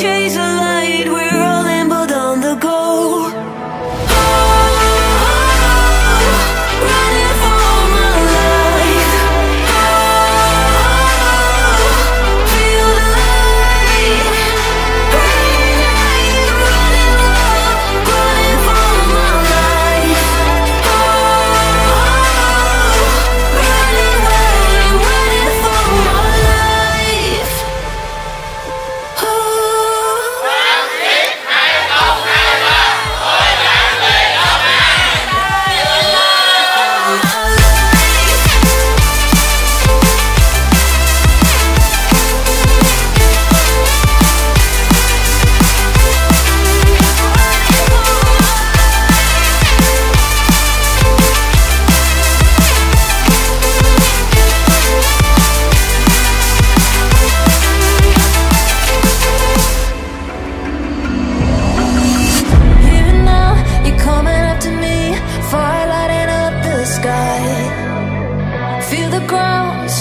chase a light.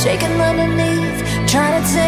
shaking underneath, trying to take.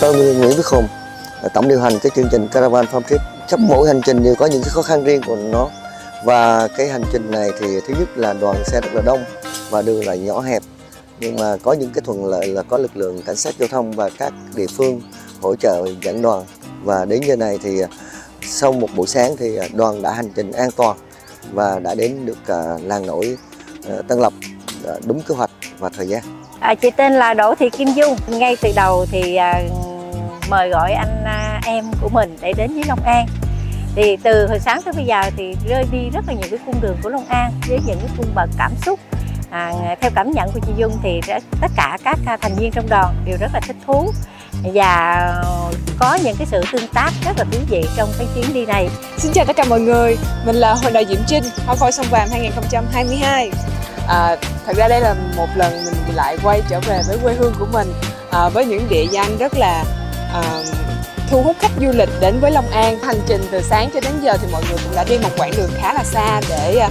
Tôi Nguyễn Viết Hùng, tổng điều hành cái chương trình Caravan Farm Trip. Chắc mỗi hành trình đều có những cái khó khăn riêng của nó và cái hành trình này thì thứ nhất là đoàn xe rất là đông và đường lại nhỏ hẹp nhưng mà có những cái thuận lợi là có lực lượng cảnh sát giao thông và các địa phương hỗ trợ dẫn đoàn và đến giờ này thì à, sau một buổi sáng thì à, đoàn đã hành trình an toàn và đã đến được à, làng nổi Tân Lập đúng kế hoạch và thời gian. À, chị tên là Đỗ Thị Kim Dung. Ngay từ đầu thì mời gọi anh à, em của mình để đến với Long An. Thì từ hồi sáng tới bây giờ thì rơi đi rất là nhiều cái cung đường của Long An với những cái cung bậc cảm xúc. À, theo cảm nhận của chị Dung thì tất cả các à, thành viên trong đoàn đều rất là thích thú và có những cái sự tương tác rất là thú vị trong cái chuyến đi này. Xin chào tất cả mọi người, mình là Hội đội Diễm Trinh, Hoa Khôi Sông Vàng 2022 à, thật ra đây là một lần mình lại quay trở về với quê hương của mình à, với những địa danh rất là Ờ, thu hút khách du lịch đến với Long An. Hành trình từ sáng cho đến giờ thì mọi người cũng đã đi một quãng đường khá là xa để ờ,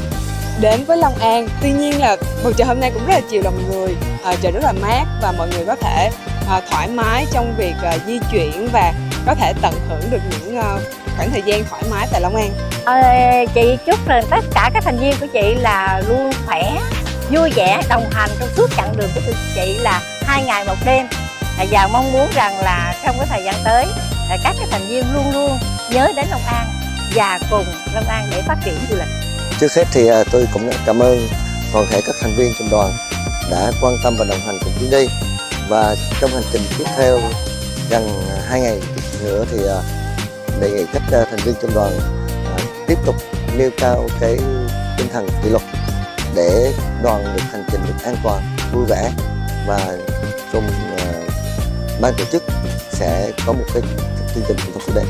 đến với Long An. Tuy nhiên là bầu trời hôm nay cũng rất là chiều lòng người à, trời rất là mát và mọi người có thể à, thoải mái trong việc à, di chuyển và có thể tận hưởng được những à, khoảng thời gian thoải mái tại Long An. À, chị chúc là tất cả các thành viên của chị là luôn khỏe vui vẻ đồng hành trong suốt chặng đường của chị là hai ngày một đêm và mong muốn rằng là trong cái thời gian tới các cái thành viên luôn luôn nhớ đến Long An và cùng Long An để phát triển du lịch. Trước hết thì à, tôi cũng cảm ơn toàn thể các thành viên trong đoàn đã quan tâm và đồng hành cùng chuyến đi và trong hành trình tiếp theo gần hai ngày nữa thì à, đề nghị các à, thành viên trong đoàn tiếp tục nêu cao cái tinh thần kỷ luật để đoàn được hành trình được an toàn, vui vẻ và cùng ban tổ chức sẽ có một cái chương trình thật sự đẹp.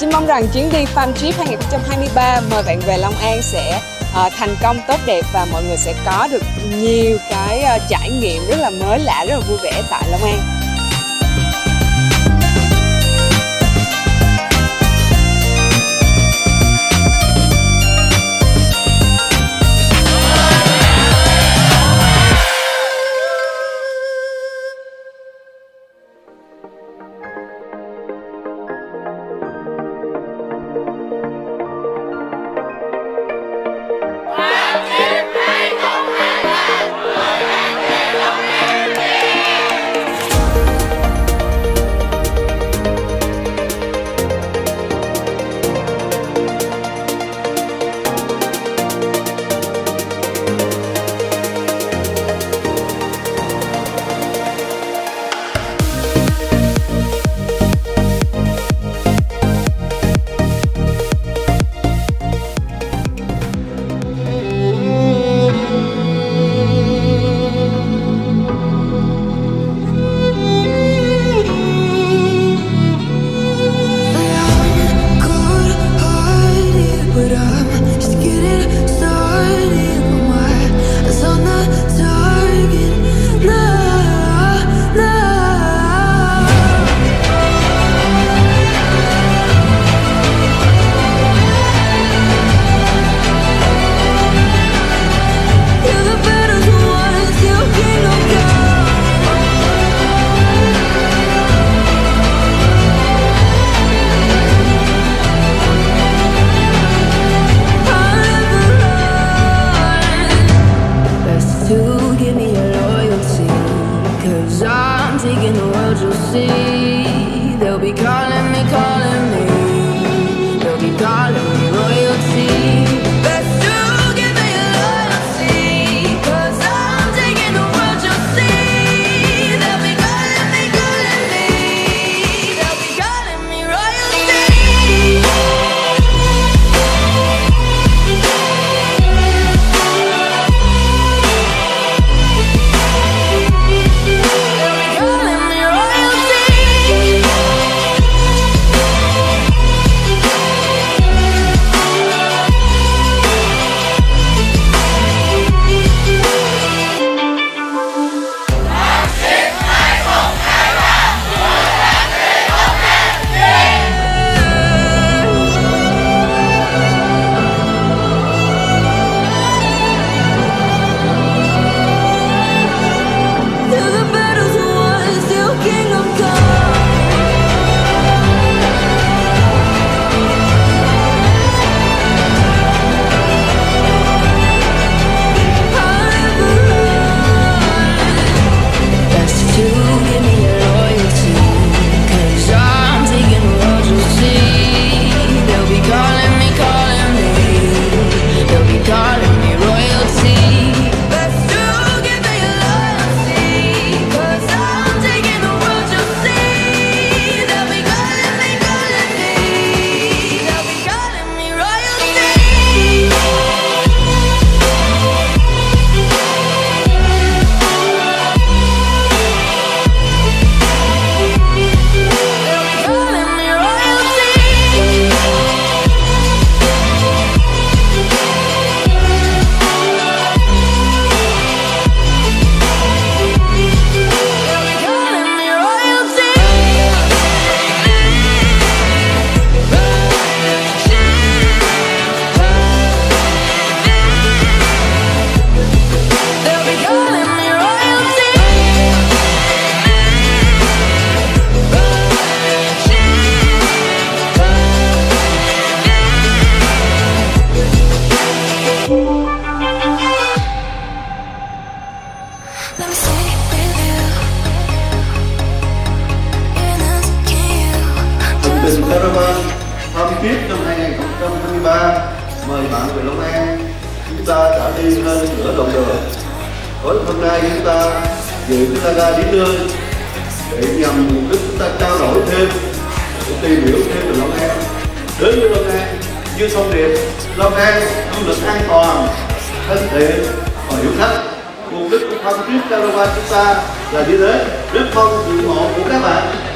Xin mong rằng chuyến đi Farm Trip 2023 mời bạn về Long An sẽ uh, thành công tốt đẹp và mọi người sẽ có được nhiều cái uh, trải nghiệm rất là mới lạ, rất là vui vẻ tại Long An. Chúng ta dự ta ra đi nơi để nhằm mục đích chúng ta trao đổi thêm, để tìm hiểu thêm về Long An. Đến với Long An như thông điệp Long An du lịch an toàn, thân thiện và hiệu khách. Mục đích của phong Trip Caravan chúng ta là như thế. Rất mong sự ủng hộ của các bạn.